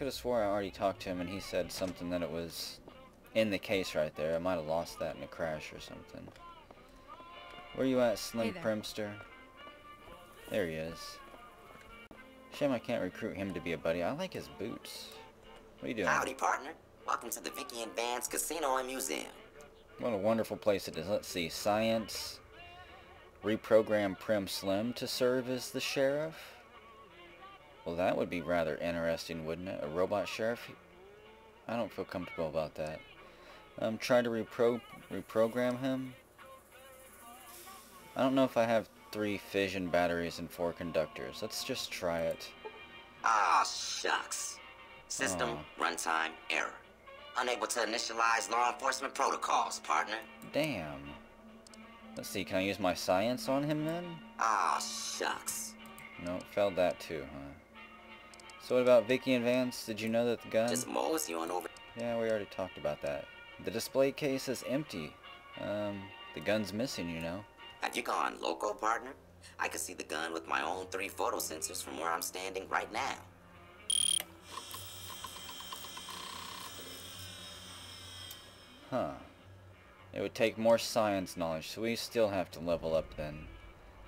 could have swore I already talked to him and he said something that it was in the case right there. I might have lost that in a crash or something. Where you at, Slim Hey there. Primster? There he is. Shame I can't recruit him to be a buddy. I like his boots. What are you doing? Howdy, partner. Welcome to the Vikki and Vance Casino and Museum. What a wonderful place it is. Let's see. Science. Reprogram Primm Slim to serve as the sheriff? Well, that would be rather interesting, wouldn't it? A robot sheriff? I don't feel comfortable about that. Um, try to repro reprogram him? I don't know if I have three fission batteries and four conductors. Let's just try it. Ah, shucks. System Aw. runtime error. Unable to initialize law enforcement protocols, partner. Damn. Let's see, can I use my science on him then? Ah, shucks. No, failed that too, huh? So what about Vikki and Vance? Did you know that the gun... Just mosey on over. Yeah, we already talked about that. The display case is empty. Um, the gun's missing, you know. Have you gone local, partner? I can see the gun with my own three photo sensors from where I'm standing right now. Huh. It would take more science knowledge, so we still have to level up then.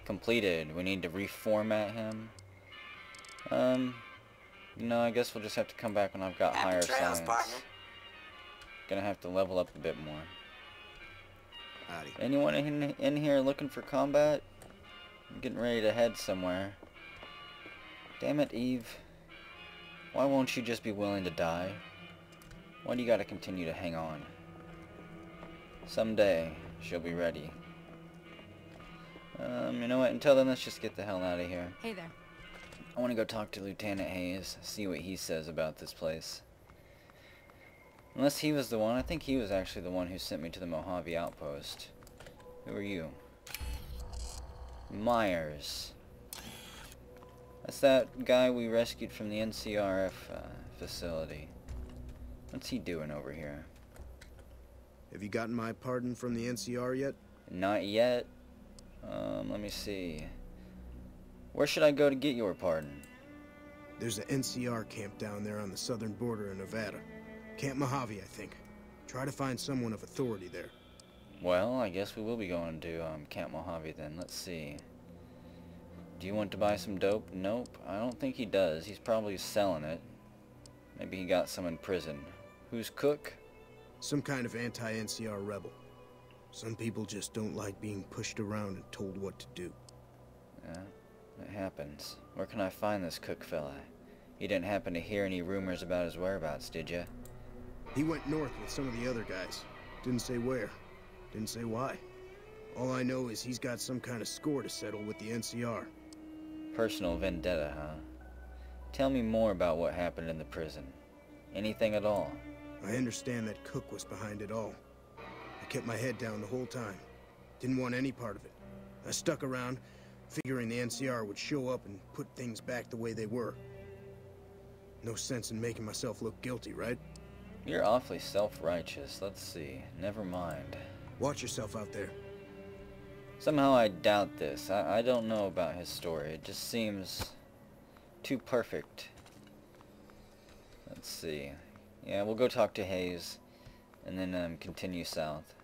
Completed. We need to reformat him. Um, no, I guess we'll just have to come back when I've got Happy higher trails, science. partner. Gonna have to level up a bit more. Howdy. Anyone in, in here looking for combat? I'm getting ready to head somewhere. Damn it, Eve. Why won't you just be willing to die? Why do you gotta continue to hang on? Someday, she'll be ready. Um, you know what? Until then, let's just get the hell out of here. Hey there. I want to go talk to Lieutenant Hayes, see what he says about this place. Unless he was the one. I think he was actually the one who sent me to the Mojave outpost. Who are you? Myers. That's that guy we rescued from the NCRCF uh, facility. What's he doing over here? Have you gotten my pardon from the NCR yet? Not yet. Um, let me see. Where should I go to get your pardon? There's an NCR camp down there on the southern border of Nevada. Camp Mojave, I think. Try to find someone of authority there. Well, I guess we will be going to um, Camp Mojave then. Let's see. Do you want to buy some dope? Nope. I don't think he does. He's probably selling it. Maybe he got some in prison. Who's Cook? Some kind of anti-NCR rebel. Some people just don't like being pushed around and told what to do. Yeah, it happens. Where can I find this Cook fella? You didn't happen to hear any rumors about his whereabouts, did you? He went north with some of the other guys. Didn't say where. Didn't say why. All I know is he's got some kind of score to settle with the NCR. Personal vendetta, huh? Tell me more about what happened in the prison. Anything at all. I understand that Cook was behind it all. I kept my head down the whole time. Didn't want any part of it. I stuck around, figuring the NCR would show up and put things back the way they were. No sense in making myself look guilty, right? You're awfully self-righteous. Let's see. Never mind. Watch yourself out there. Somehow I doubt this. I, I don't know about his story. It just seems too perfect. Let's see. Yeah, we'll go talk to Hayes and then um, continue south.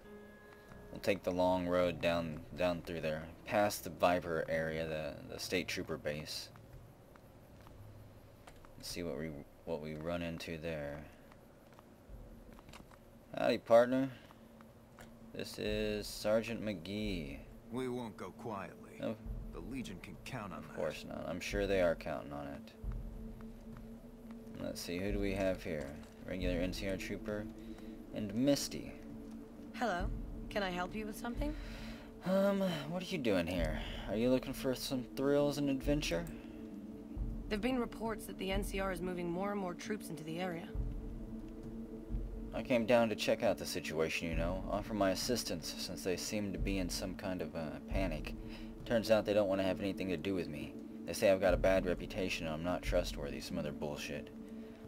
We'll take the long road down down through there, past the Viper area, the the state trooper base. Let's see what we what we run into there. Howdy, partner. This is Sergeant McGee. We won't go quietly. Oh. The Legion can count on that. Of that. course not. I'm sure they are counting on it. Let's see, who do we have here? Regular NCR trooper and Misty. Hello. Can I help you with something? Um, what are you doing here? Are you looking for some thrills and adventure? There've been reports that the NCR is moving more and more troops into the area. I came down to check out the situation, you know, offer my assistance since they seem to be in some kind of uh, panic. Turns out they don't want to have anything to do with me. They say I've got a bad reputation and I'm not trustworthy, some other bullshit.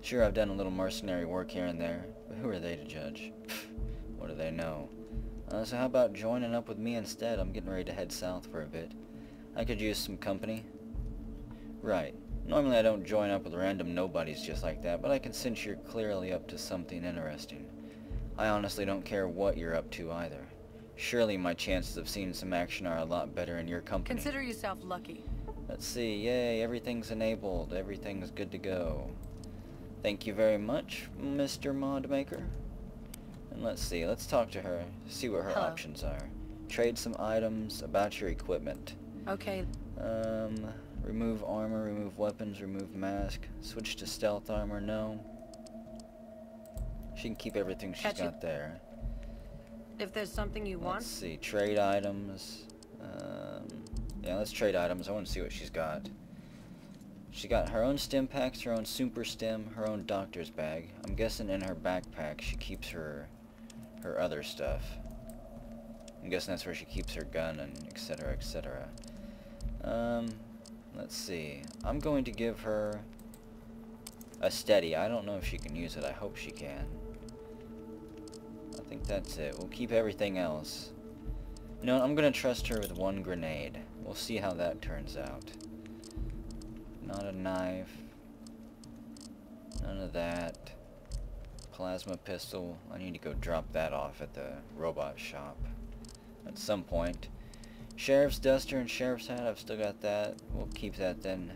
Sure, I've done a little mercenary work here and there, but who are they to judge? what do they know? Uh, so how about joining up with me instead? I'm getting ready to head south for a bit. I could use some company. Right. Normally I don't join up with random nobodies just like that, but I can sense you're clearly up to something interesting. I honestly don't care what you're up to either. Surely my chances of seeing some action are a lot better in your company. Consider yourself lucky. Let's see, yay, everything's enabled, everything's good to go. Thank you very much, Mr. Modmaker. Let's see, let's talk to her, see what her Hello. options are. Trade some items about your equipment. Okay, Um, remove armor, remove weapons, remove mask. Switch to stealth armor, no. She can keep everything she's Catch got there. if there's something you want, Let's see, trade items. Um, yeah, let's trade items. I want to see what she's got. She got her own stim packs, her own super stim, her own doctor's bag. I'm guessing in her backpack she keeps her her other stuff. I'm guessing that's where she keeps her gun and etc. etc. Um, let's see. I'm going to give her a steady. I don't know if she can use it. I hope she can. I think that's it. We'll keep everything else. You know? I'm gonna trust her with one grenade. We'll see how that turns out. Not a knife. None of that. Plasma pistol. I need to go drop that off at the robot shop. At some point. Sheriff's duster and sheriff's hat. I've still got that. We'll keep that then.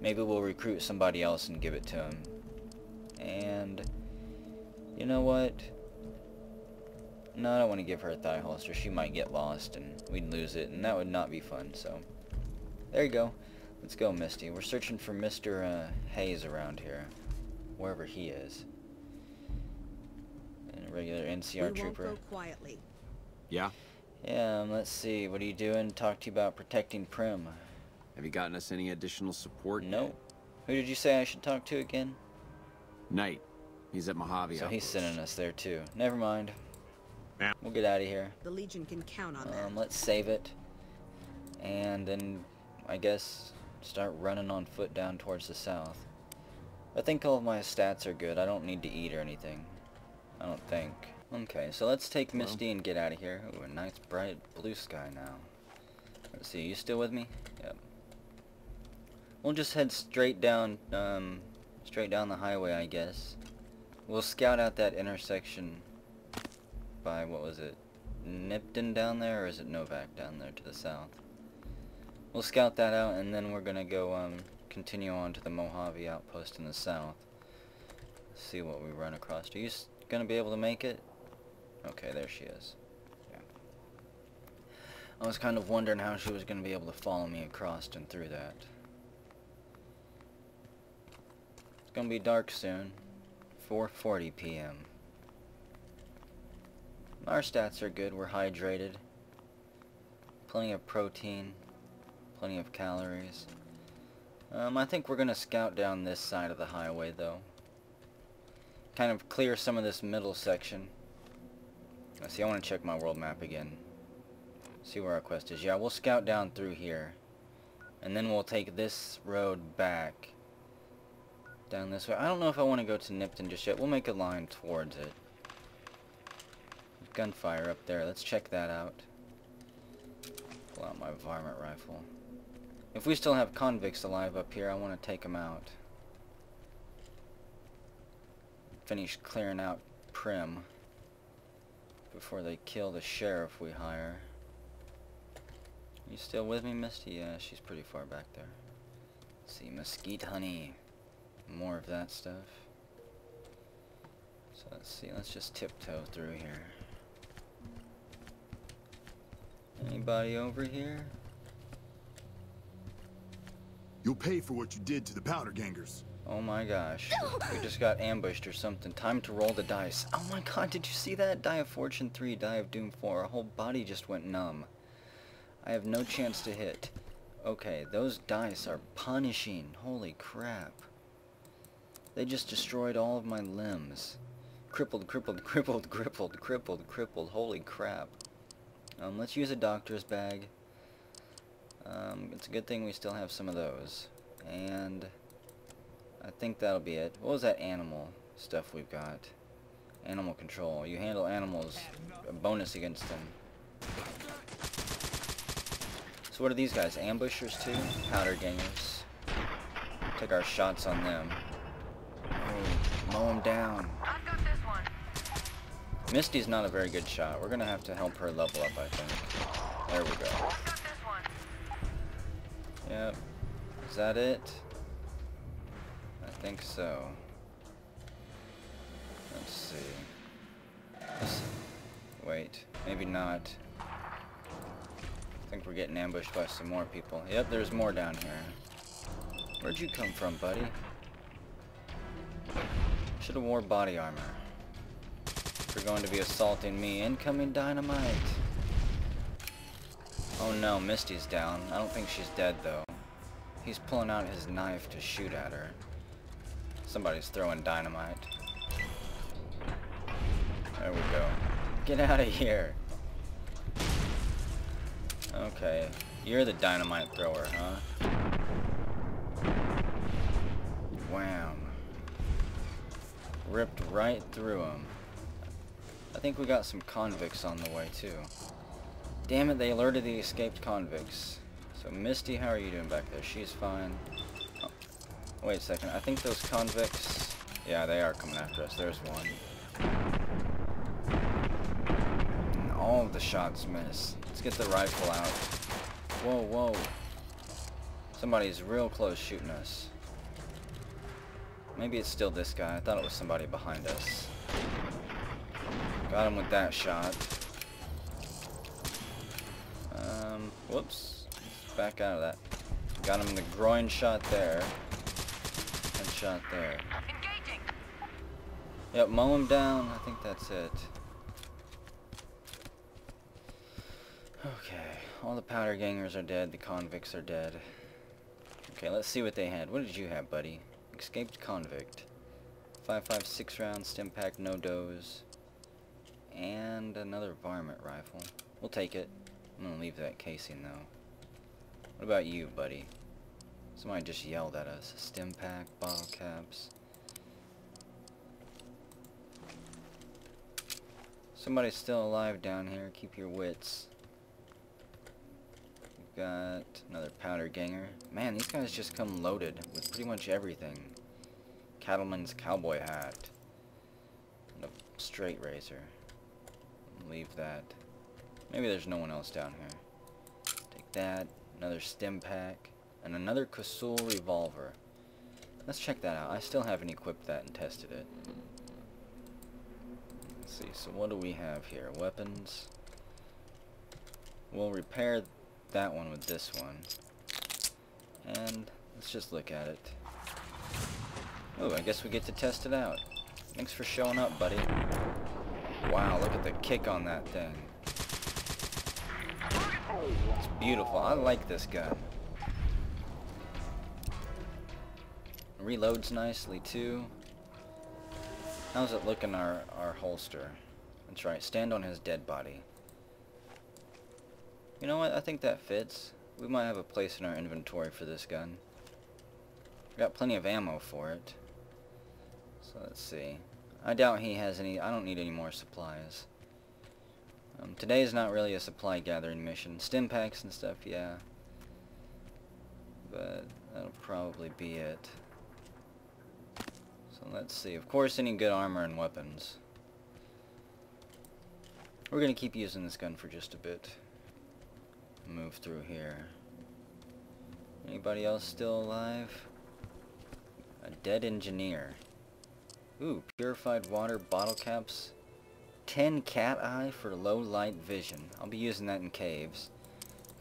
Maybe we'll recruit somebody else and give it to him. And... You know what? No, I don't want to give her a thigh holster. She might get lost and we'd lose it, and that would not be fun, so... There you go. Let's go, Misty. We're searching for Mr. Uh, Hayes around here. Wherever he is. And a regular NCR we won't trooper. go quietly. Yeah? Yeah, um, let's see. What are you doing? Talk to you about protecting Primm. Have you gotten us any additional support? No. Who did you say I should talk to again? Knight. He's at Mojave. So he's Outpost. sending us there too. Never mind. Yeah. We'll get out of here. The Legion can count on that. Um, let's save it. And then, I guess, start running on foot down towards the south. I think all of my stats are good. I don't need to eat or anything. I don't think. Okay, so let's take. Misty and get out of here. Ooh, a nice bright blue sky now. Let's see, you still with me? Yep. We'll just head straight down, um, straight down the highway, I guess. We'll scout out that intersection by, what was it, Nipton down there, or is it Novac down there to the south? We'll scout that out, and then we're gonna go, um, continue on to the Mojave outpost in the south. See what we run across. Are you gonna be able to make it? Okay, there she is. Yeah. I was kind of wondering how she was gonna be able to follow me across and through that. It's gonna be dark soon. 4.40 p.m. Our stats are good. We're hydrated. Plenty of protein. Plenty of calories. Um, I think we're gonna scout down this side of the highway, though. Kind of clear some of this middle section. Let's see, I want to check my world map again. See where our quest is. Yeah, we'll scout down through here. And then we'll take this road back. Down this way. I don't know if I want to go to Nipton just yet. We'll make a line towards it. Gunfire up there. Let's check that out. Pull out my varmint rifle. If we still have convicts alive up here, I want to take them out. Finish clearing out Primm before they kill the sheriff we hire. You still with me, Misty? Yeah, she's pretty far back there. Let's see, mesquite honey. More of that stuff. So let's see, let's just tiptoe through here. Anybody over here? You'll pay for what you did to the powder gangers. Oh my gosh. We just got ambushed or something. Time to roll the dice. Oh my god, did you see that? Die of Fortune 3, Die of Doom 4. Our whole body just went numb. I have no chance to hit. Okay, those dice are punishing. Holy crap. They just destroyed all of my limbs. Crippled, crippled, crippled, crippled, crippled, crippled. Holy crap. Um, let's use a doctor's bag. Um, it's a good thing we still have some of those. And I think that'll be it. What was that animal stuff we've got? Animal control. You handle animals, a bonus against them. So what are these guys? Ambushers too? Powder gangers. Take our shots on them. Oh, mow them down. I've got this one. Misty's not a very good shot. We're gonna have to help her level up, I think. There we go. I've got this one. Yep. Is that it? Think so. Let's see. Let's- Wait, maybe not. I think we're getting ambushed by some more people. Yep, there's more down here. Where'd you come from, buddy? Should have wore body armor. You're going to be assaulting me, incoming dynamite. Oh no, Misty's down. I don't think she's dead though. He's pulling out his knife to shoot at her. Somebody's throwing dynamite. There we go. Get out of here. Okay. You're the dynamite thrower, huh? Wham. Ripped right through him. I think we got some convicts on the way too. Damn it, they alerted the escaped convicts. So Misty, how are you doing back there? She's fine. Wait a second. I think those convicts... Yeah, they are coming after us. There's one. And all of the shots miss. Let's get the rifle out. Whoa, whoa. Somebody's real close shooting us. Maybe it's still this guy. I thought it was somebody behind us. Got him with that shot. Um, whoops. Back out of that. Got him in the groin shot there. Shot there. Engaging. Yep, mow him down. I think that's it. Okay, all the powder gangers are dead. The convicts are dead. Okay, let's see what they had. What did you have, buddy? Escaped convict. 5.56 round, stim pack, no dose. And another varmint rifle. We'll take it. I'm gonna leave that casing though. What about you, buddy? Somebody just yelled at us. Stim pack, bottle caps. Somebody's still alive down here. Keep your wits. We've got another powder ganger. Man, these guys just come loaded with pretty much everything. Cattleman's cowboy hat. And a straight razor. Leave that. Maybe there's no one else down here. Take that. Another stim pack. And another Kasul revolver. Let's check that out. I still haven't equipped that and tested it. Let's see, so what do we have here? Weapons. We'll repair that one with this one. And let's just look at it. Oh, I guess we get to test it out. Thanks for showing up, buddy. Wow, look at the kick on that thing. It's beautiful. I like this gun. Reloads nicely too. How's it look in our, our holster? That's right, stand on his dead body. You know what, I think that fits. We might have a place in our inventory for this gun. We Got plenty of ammo for it. So let's see. I doubt he has any, I don't need any more supplies. Um, today is not really a supply gathering mission. Stim packs and stuff, yeah. But that'll probably be it. Let's see. Of course, any good armor and weapons. We're going to keep using this gun for just a bit. Move through here. Anybody else still alive? A dead engineer. Ooh, purified water bottle caps. 10 cat eye for low light vision. I'll be using that in caves.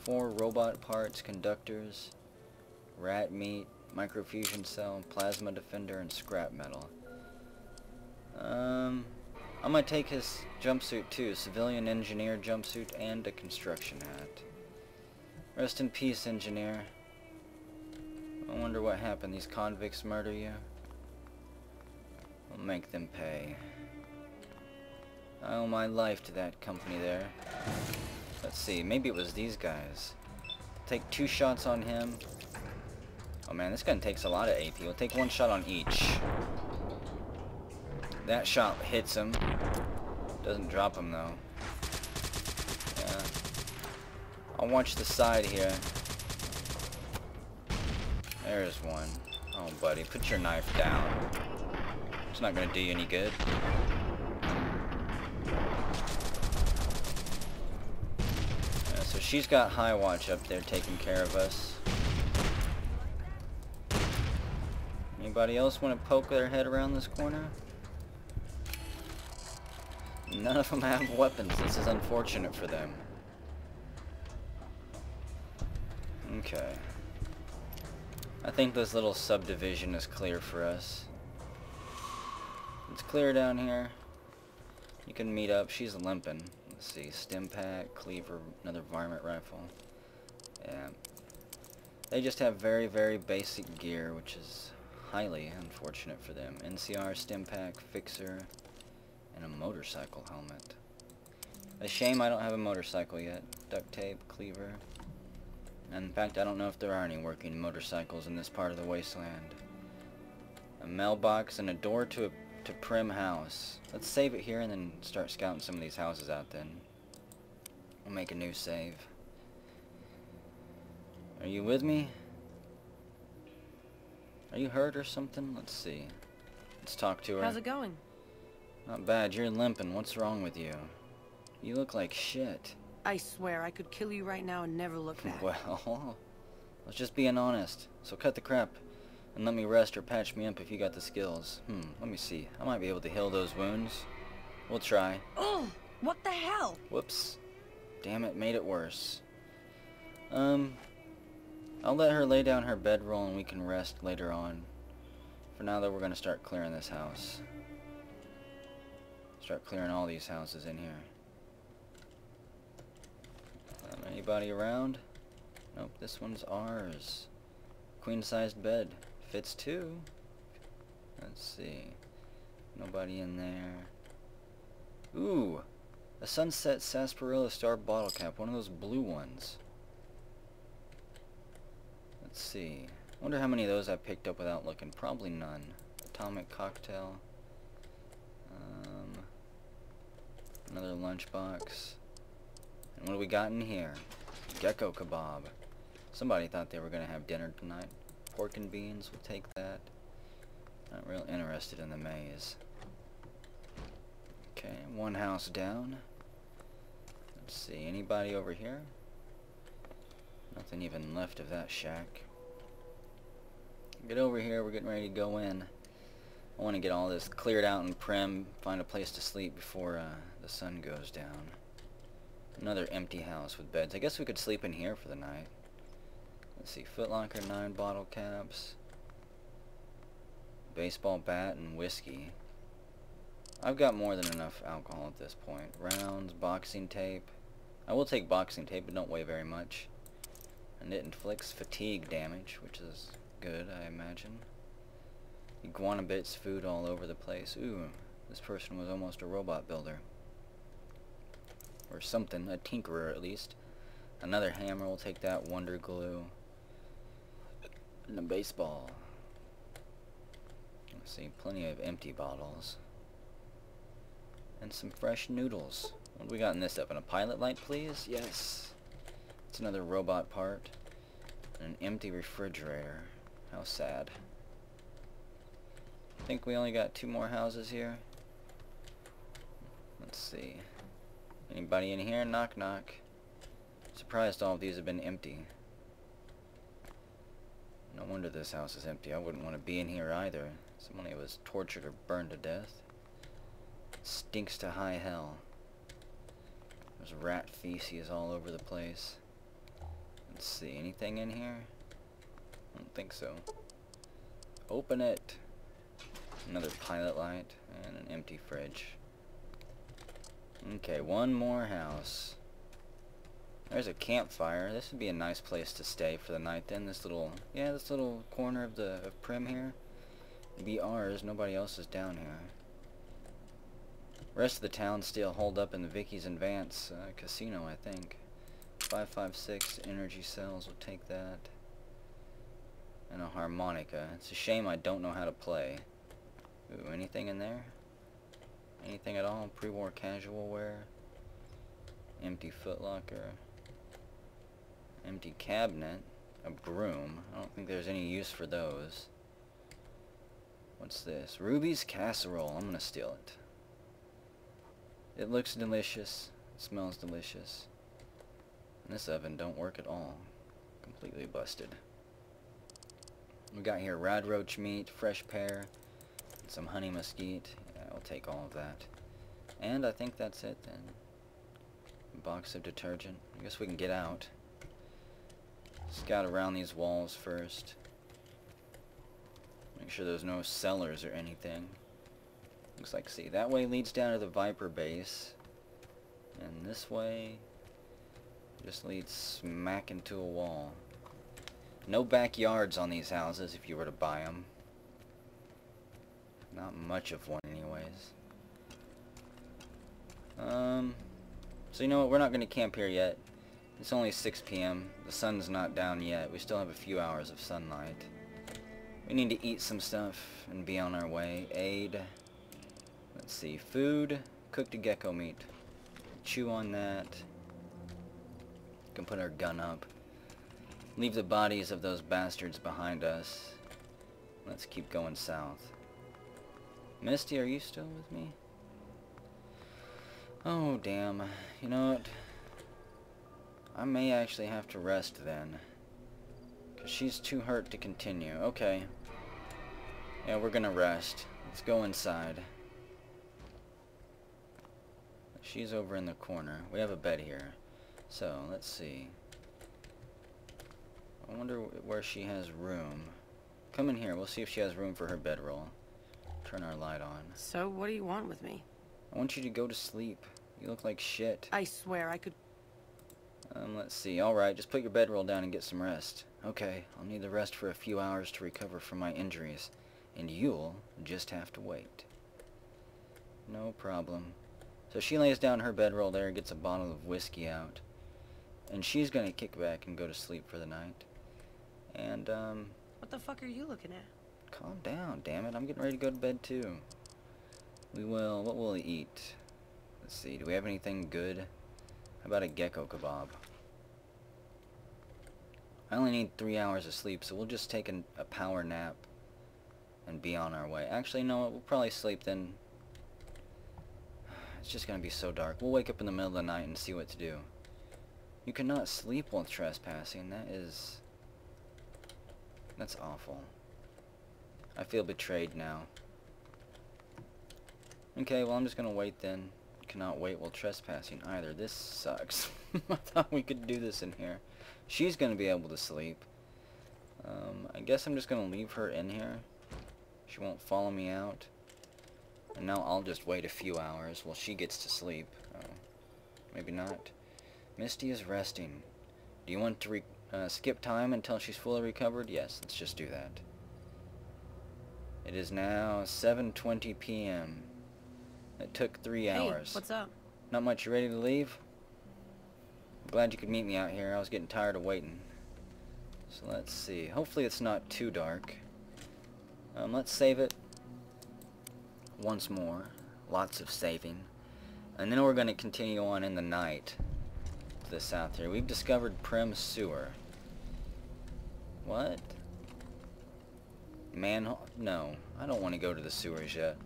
4 robot parts, conductors, rat meat, microfusion cell, plasma defender, and scrap metal. Um, I'm gonna take his jumpsuit too, civilian engineer jumpsuit and a construction hat. Rest in peace, engineer. I wonder what happened. These convicts murder you? We'll make them pay. I owe my life to that company there. Let's see, maybe it was these guys. Take two shots on him. Oh man, this gun takes a lot of AP. We'll take one shot on each. That shot hits him. Doesn't drop him though. Yeah. I'll watch the side here. There's one. Oh, buddy, put your knife down. It's not gonna do you any good. Yeah, so she's got High Watch up there taking care of us. Anybody else want to poke their head around this corner? None of them have weapons. This is unfortunate for them. Okay. I think this little subdivision is clear for us. It's clear down here. You can meet up. She's limping. Let's see. Stim pack, cleaver, another varmint rifle. Yeah. They just have very, very basic gear, which is highly unfortunate for them. NCR, stim pack, fixer, and a motorcycle helmet. A shame I don't have a motorcycle yet. Duct tape, cleaver. And in fact, I don't know if there are any working motorcycles in this part of the wasteland. A mailbox and a door to a to Primm house. Let's save it here and then start scouting some of these houses out then. We'll make a new save. Are you with me? Are you hurt or something? Let's see. Let's talk to her. How's it going? Not bad. You're limping. What's wrong with you? You look like shit. I swear I could kill you right now and never look back. Well, let's just being honest. So cut the crap and let me rest or patch me up if you got the skills. Hmm, let me see. I might be able to heal those wounds. We'll try. Oh, what the hell? Whoops. Damn it, made it worse. Um, I'll let her lay down her bedroll and we can rest later on. For now though, we're going to start clearing this house. Start clearing all these houses in here. Um, anybody around? Nope, this one's ours. Queen-sized bed. Fits two. Let's see. Nobody in there. Ooh! A Sunset Sarsaparilla Star bottle cap. One of those blue ones. Let's see. wonder how many of those I picked up without looking. Probably none. Atomic cocktail. Um, another lunchbox. And what do we got in here? Gecko kebab. Somebody thought they were going to have dinner tonight. Pork and beans, we'll take that. Not real interested in the maze. Okay, one house down. Let's see, anybody over here? Nothing even left of that shack. Get over here, we're getting ready to go in. I want to get all this cleared out and Primm, find a place to sleep before uh, the sun goes down. Another empty house with beds. I guess we could sleep in here for the night. Let's see, Footlocker, nine bottle caps, baseball bat, and whiskey. I've got more than enough alcohol at this point. Rounds, boxing tape. I will take boxing tape, but don't weigh very much. And it inflicts fatigue damage, which is good, I imagine. Iguana bits food all over the place. Ooh, this person was almost a robot builder. Or something, a tinkerer at least. Another hammer, we'll take that. Wonder glue. And a baseball. Let's see, plenty of empty bottles. And some fresh noodles. What do we got in this oven? A pilot light, please? Yes. It's another robot part. An empty refrigerator. How sad. I think we only got two more houses here. Let's see. Anybody in here? Knock knock. Surprised all of these have been empty. No wonder this house is empty. I wouldn't want to be in here either. Somebody was tortured or burned to death. Stinks to high hell. There's rat feces all over the place. Let's see, anything in here? I don't think so. Open it! Another pilot light and an empty fridge. Okay, one more house. There's a campfire. This would be a nice place to stay for the night then. This little, yeah, this little corner of the of Primm here. It'd be ours. Nobody else is down here. Rest of the town still holed up in the Vikki's and Vance uh, casino, I think. 556 energy cells, will take that. And a harmonica. It's a shame I don't know how to play. Ooh, anything in there? Anything at all? Pre-war casual wear? Empty footlocker. Empty cabinet. A broom. I don't think there's any use for those. What's this? Ruby's casserole. I'm gonna steal it. It looks delicious. It smells delicious. And this oven don't work at all. Completely busted. We got here rad roach meat, fresh pear, some honey mesquite. Yeah, I'll take all of that. And I think that's it then. box of detergent. I guess we can get out. Scout around these walls first. Make sure there's no cellars or anything. Looks like, see, that way leads down to the Viper base. And this way just leads smack into a wall. No backyards on these houses if you were to buy them. Not much of one anyways. Um, so you know what, we're not going to camp here yet. It's only 6 p.m. The sun's not down yet. We still have a few hours of sunlight. We need to eat some stuff and be on our way. Aid. Let's see. Food. Cooked gecko meat. Chew on that. Can put our gun up. Leave the bodies of those bastards behind us. Let's keep going south. Misty, are you still with me? Oh, damn. You know what? I may actually have to rest then. Because she's too hurt to continue. Okay. Yeah, we're gonna rest. Let's go inside. She's over in the corner. We have a bed here. So, let's see. I wonder where she has room. Come in here. We'll see if she has room for her bedroll. Turn our light on. So, what do you want with me? I want you to go to sleep. You look like shit. I swear I could... Um, let's see. Alright, just put your bedroll down and get some rest. Okay, I'll need the rest for a few hours to recover from my injuries. And you'll just have to wait. No problem. So she lays down her bedroll there, gets a bottle of whiskey out. And she's gonna kick back and go to sleep for the night. And, um... What the fuck are you looking at? Calm down, damn it. I'm getting ready to go to bed, too. We will... What will we eat? Let's see. Do we have anything good? How about a gecko kebab? I only need three hours of sleep, so we'll just take an, a power nap and be on our way. Actually, no, we'll probably sleep then. It's just gonna be so dark. We'll wake up in the middle of the night and see what to do. You cannot sleep while trespassing. That is... That's awful. I feel betrayed now. Okay, well I'm just gonna wait then. Cannot wait while trespassing either. This sucks. I thought we could do this in here. She's gonna be able to sleep. Um, I guess I'm just gonna leave her in here. She won't follow me out. And now I'll just wait a few hours while she gets to sleep. Oh, maybe not. Misty is resting. Do you want to uh, skip time until she's fully recovered? Yes, let's just do that. It is now 7.20 p.m. It took three Hey, hours. what's up? Not much you ready to leave? Glad you could meet me out here. I was getting tired of waiting. So let's see. Hopefully it's not too dark. Um, let's save it once more. Lots of saving. And then we're going to continue on in the night to out here. We've discovered Primm Sewer. What? Manhole? No. I don't want to go to the sewers yet.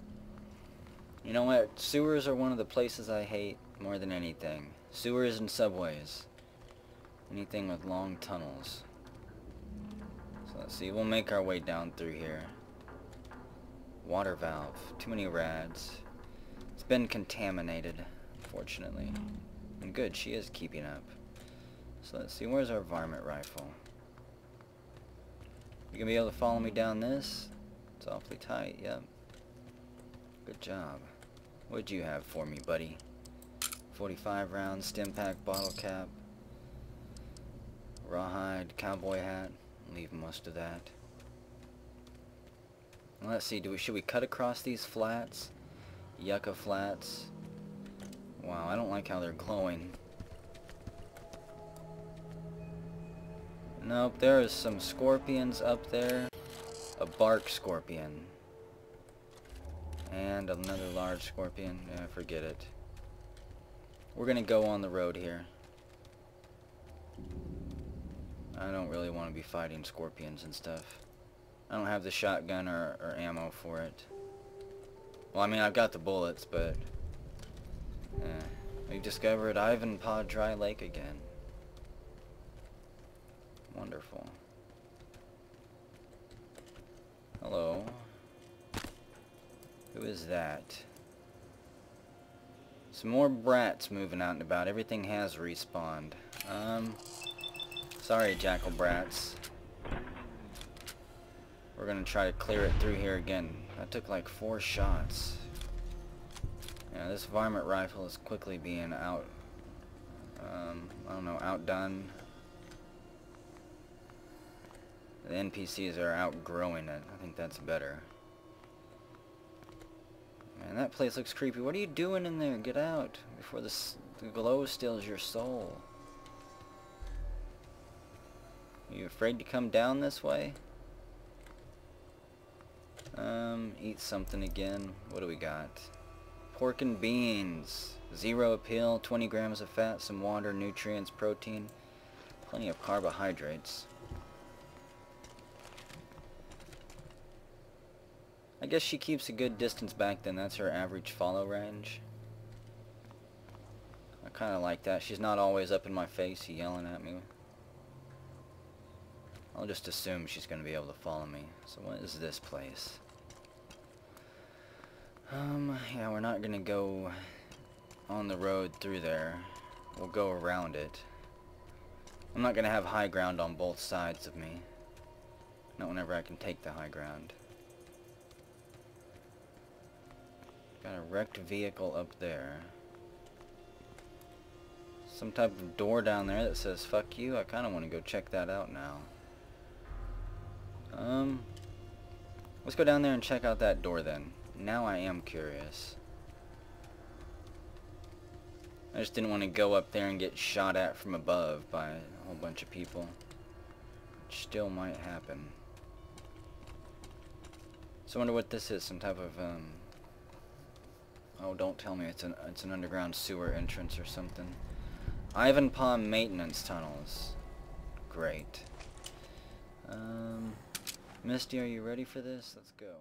You know what? Sewers are one of the places I hate more than anything. Sewers and subways. Anything with long tunnels. So let's see. We'll make our way down through here. Water valve. Too many rads. It's been contaminated, unfortunately. And good, she is keeping up. So let's see. Where's our varmint rifle? You gonna be able to follow me down this? It's awfully tight, yep. Good job. What'd you have for me, buddy? 45 rounds, stem pack, bottle cap, rawhide, cowboy hat. Leave most of that. Let's see, do we should we cut across these flats? Yucca flats. Wow, I don't like how they're glowing. Nope, there is some scorpions up there. A bark scorpion. And another large scorpion. Yeah, forget it. We're gonna go on the road here. I don't really want to be fighting scorpions and stuff. I don't have the shotgun or, or ammo for it. Well, I mean, I've got the bullets, but... Eh. We've discovered Ivanpah Dry Lake again. Wonderful. Hello. Who is that? Some more brats moving out and about. Everything has respawned. Um, sorry, jackal brats. We're gonna try to clear it through here again. That took like four shots. Yeah, this varmint rifle is quickly being out, um, I don't know, outdone. The NPCs are outgrowing it. I think that's better. Man, that place looks creepy. What are you doing in there? Get out before this, the glow steals your soul. Are you afraid to come down this way? Um, eat something again. What do we got? Pork and beans. Zero appeal, 20 grams of fat, some water, nutrients, protein, plenty of carbohydrates. I guess she keeps a good distance back then. That's her average follow range. I kind of like that. She's not always up in my face yelling at me. I'll just assume she's going to be able to follow me. So what is this place? Um, yeah, we're not to go on the road through there. We'll go around it. I'm not to have high ground on both sides of me. Not whenever I can take the high ground. Got a wrecked vehicle up there. Some type of door down there that says fuck you. I kind of want to go check that out now. Um, let's go down there and check out that door then. Now I am curious. I just didn't want to go up there and get shot at from above by a whole bunch of people. Which still might happen. So I wonder what this is, some type of, um... Oh, don't tell me it's an, it's an underground sewer entrance or something. Ivanpah maintenance tunnels. Great. Um, Misty, are you ready for this? Let's go.